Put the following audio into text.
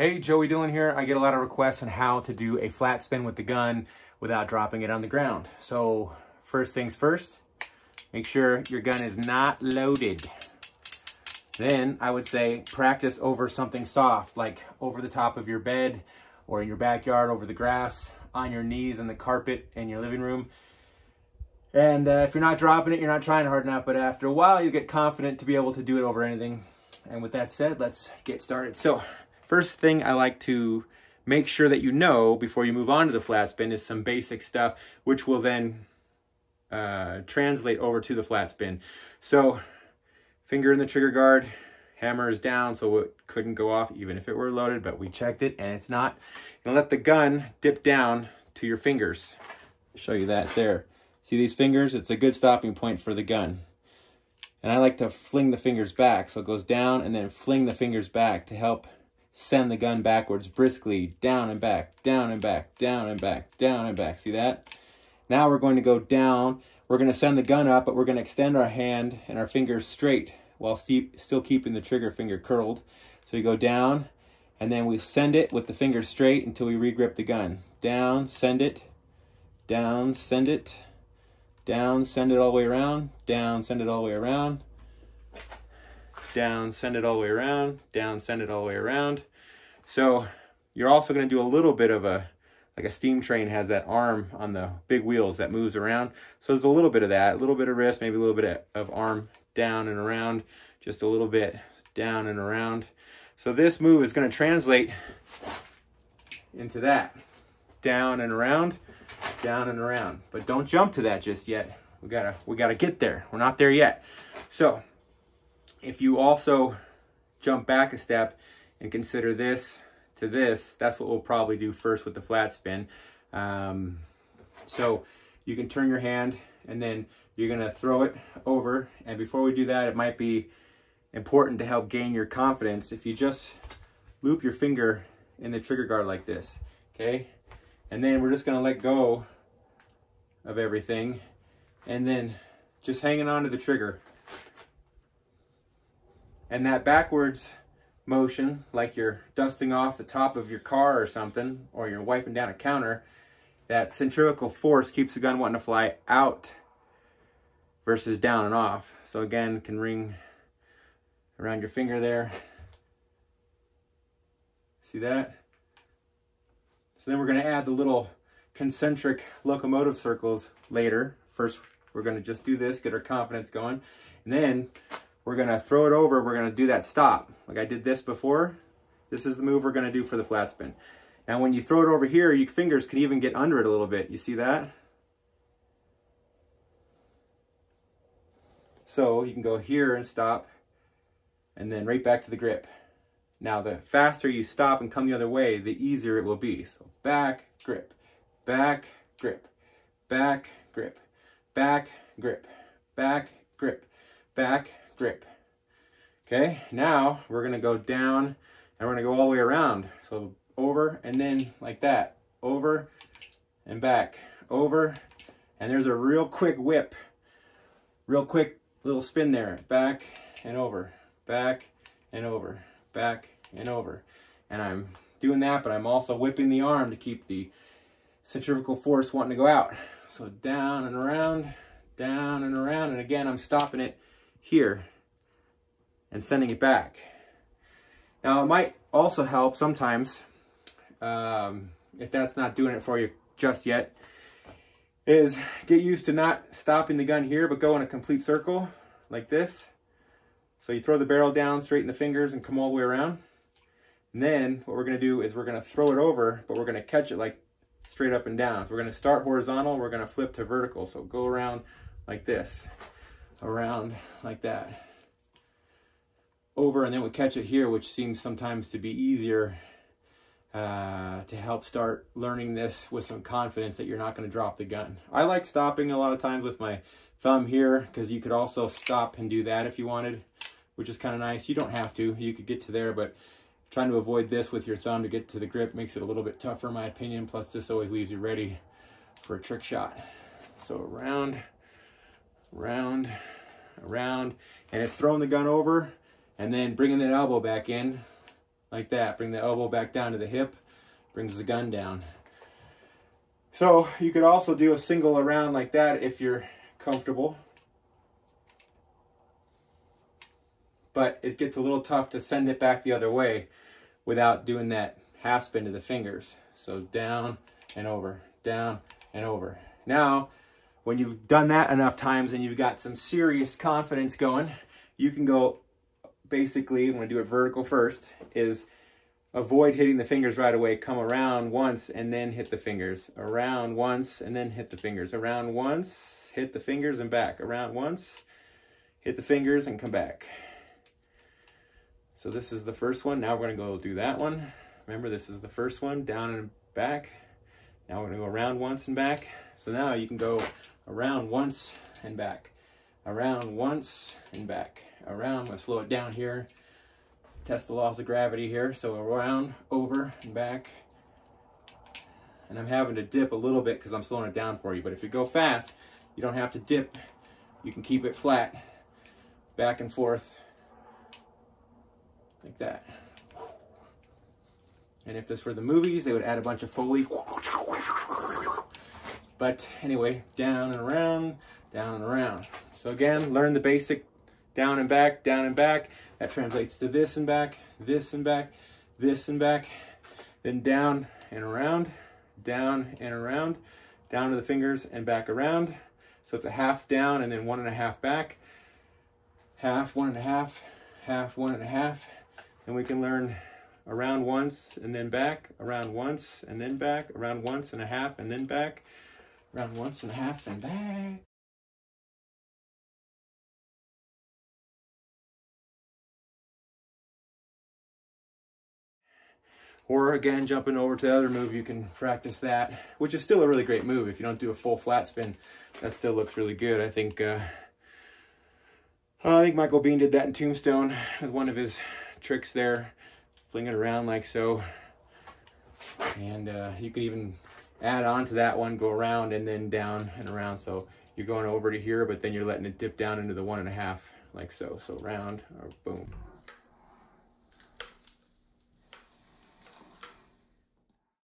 Hey, Joey Dillon here. I get a lot of requests on how to do a flat spin with the gun without dropping it on the ground. So first things first, make sure your gun is not loaded. Then I would say practice over something soft, like over the top of your bed or in your backyard, over the grass, on your knees on the carpet in your living room. And uh, if you're not dropping it, you're not trying hard enough, but after a while, you get confident to be able to do it over anything. And with that said, let's get started. So First thing I like to make sure that you know before you move on to the flat spin is some basic stuff, which will then uh, translate over to the flat spin. So finger in the trigger guard, hammer is down so it couldn't go off even if it were loaded, but we checked it and it's not. And let the gun dip down to your fingers. I'll show you that there. See these fingers? It's a good stopping point for the gun. And I like to fling the fingers back. So it goes down and then fling the fingers back to help send the gun backwards briskly, down and back, down and back, down and back, down and back. See that? Now we're going to go down. We're going to send the gun up, but we're going to extend our hand and our fingers straight while still keeping the trigger finger curled. So we go down, and then we send it with the finger straight until we regrip the gun. Down, send it, down, send it, down, send it all the way around, down, send it all the way around, down, send it all the way around, down, send it all the way around. So you're also going to do a little bit of a, like a steam train has that arm on the big wheels that moves around. So there's a little bit of that, a little bit of wrist, maybe a little bit of arm down and around, just a little bit down and around. So this move is going to translate into that. Down and around, down and around. But don't jump to that just yet. We gotta we gotta get there. We're not there yet. So if you also jump back a step and consider this to this, that's what we'll probably do first with the flat spin. Um, so you can turn your hand and then you're gonna throw it over. And before we do that, it might be important to help gain your confidence if you just loop your finger in the trigger guard like this, okay? And then we're just gonna let go of everything and then just hanging on to the trigger. And that backwards motion, like you're dusting off the top of your car or something, or you're wiping down a counter, that centrifugal force keeps the gun wanting to fly out versus down and off. So again, can ring around your finger there. See that? So then we're going to add the little concentric locomotive circles later. First, we're going to just do this, get our confidence going. And then we're gonna throw it over, we're gonna do that stop. Like I did this before, this is the move we're gonna do for the flat spin. Now when you throw it over here, your fingers can even get under it a little bit. You see that? So you can go here and stop, and then right back to the grip. Now the faster you stop and come the other way, the easier it will be. So back, grip, back, grip, back, grip, back, grip, back, grip, back, grip. Okay, now we're gonna go down and we're gonna go all the way around. So over and then like that, over and back, over, and there's a real quick whip, real quick little spin there, back and over, back and over, back and over. And I'm doing that, but I'm also whipping the arm to keep the centrifugal force wanting to go out. So down and around, down and around, and again, I'm stopping it here and sending it back. Now it might also help sometimes, um, if that's not doing it for you just yet, is get used to not stopping the gun here, but go in a complete circle like this. So you throw the barrel down, straighten the fingers, and come all the way around. And then what we're going to do is we're going to throw it over, but we're going to catch it like straight up and down. So we're going to start horizontal, we're going to flip to vertical. So go around like this around like that over and then we catch it here which seems sometimes to be easier uh, to help start learning this with some confidence that you're not going to drop the gun. I like stopping a lot of times with my thumb here because you could also stop and do that if you wanted which is kind of nice. You don't have to. You could get to there but trying to avoid this with your thumb to get to the grip makes it a little bit tougher in my opinion plus this always leaves you ready for a trick shot. So around around, around, and it's throwing the gun over and then bringing that elbow back in like that. Bring the elbow back down to the hip, brings the gun down. So you could also do a single around like that if you're comfortable. But it gets a little tough to send it back the other way without doing that half spin to the fingers. So down and over, down and over. Now, when you've done that enough times and you've got some serious confidence going, you can go basically, I'm gonna do it vertical first, is avoid hitting the fingers right away. Come around once and then hit the fingers. Around once and then hit the fingers. Around once, hit the fingers and back. Around once, hit the fingers and come back. So this is the first one. Now we're gonna go do that one. Remember, this is the first one, down and back. Now we're gonna go around once and back. So now you can go around once and back. Around once and back. Around, I'm gonna slow it down here test the laws of gravity here. So around, over, and back. And I'm having to dip a little bit because I'm slowing it down for you. But if you go fast, you don't have to dip. You can keep it flat, back and forth, like that. And if this were the movies, they would add a bunch of Foley. But anyway, down and around, down and around. So again, learn the basic down and back, down and back. That translates to this and back, this and back, this and back, then down and around, down and around, down to the fingers and back around. So it's a half down and then one and a half back, half, one and a half, half, one and a half. And we can learn around once and then back, around once and then back, around once and a half and then back, around once and a half and back. Or again, jumping over to the other move, you can practice that, which is still a really great move. If you don't do a full flat spin, that still looks really good. I think uh, I think Michael Biehn did that in Tombstone with one of his tricks there, flinging it around like so. And uh, you could even add on to that one, go around and then down and around. So you're going over to here, but then you're letting it dip down into the one and a half like so. So round or boom.